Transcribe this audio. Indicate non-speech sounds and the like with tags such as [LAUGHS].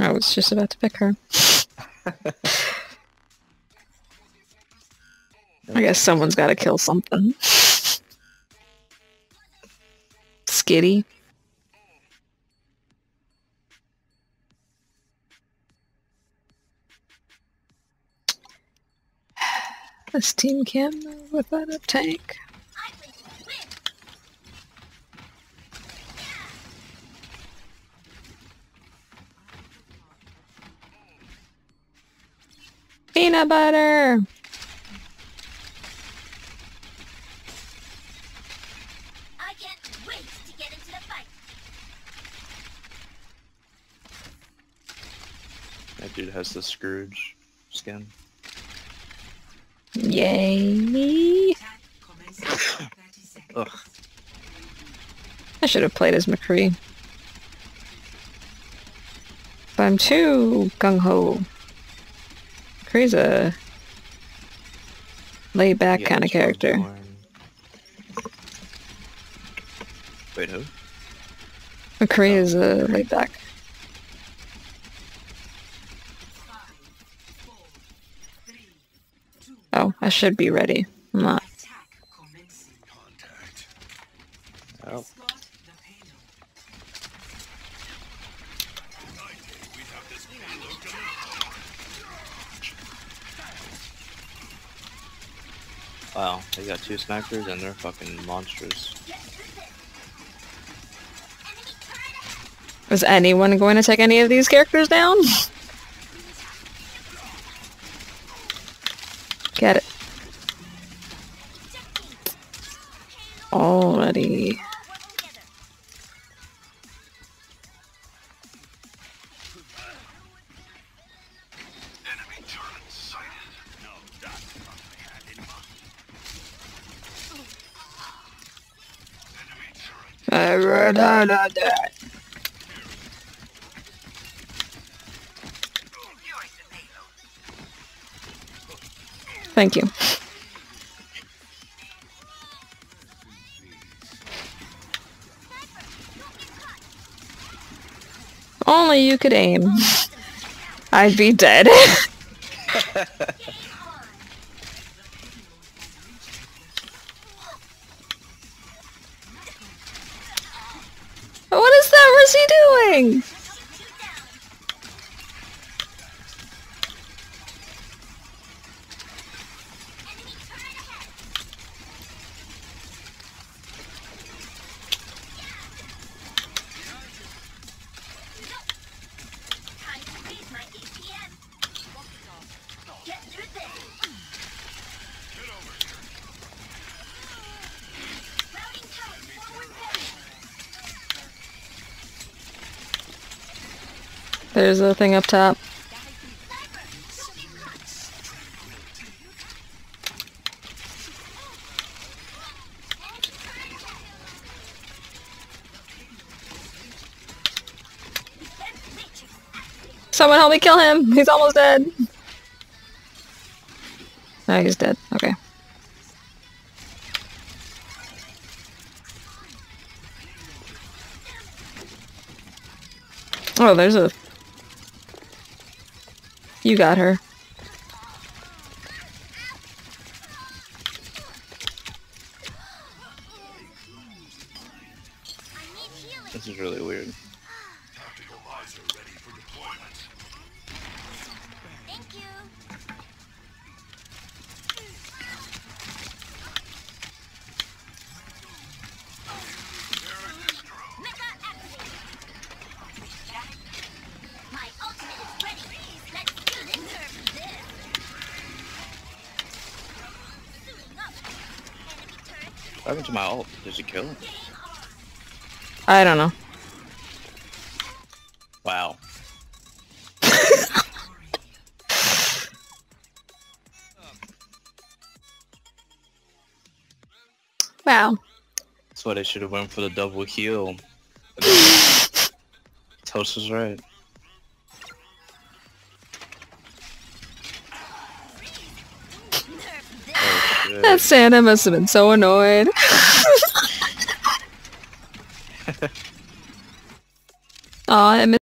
I was just about to pick her. [LAUGHS] I guess someone's got to kill something. Skitty. This team can't move without a tank. Peanut butter! I can't wait to get into the butter. That dude has the Scrooge skin. Yay! Ugh. I should have played as McCree. But I'm too gung-ho. McCree's a laid-back Yeah, kind of that's what I'm character. doing. Wait, who? McCree oh, is a laid-back. Oh, I should be ready. I'm not. Oh. Wow, they got two snipers and they're fucking monsters. Is anyone going to take any of these characters down? Get it. Already. Thank you. Only you could aim. I'd be dead. [LAUGHS] doing? Time to raise my APM. Get through this. Routing tower forward ready. There's a thing up top. Someone help me kill him! [LAUGHS] He's almost dead! No, he's dead. Okay. Oh, there's a... You got her. This is really weird. What happened to my ult? Did you kill him? I don't know. Wow. Wow. That's why they should have went for the double heal. [LAUGHS] Toast was right. That Santa must have been so annoyed. [LAUGHS] Aw, I miss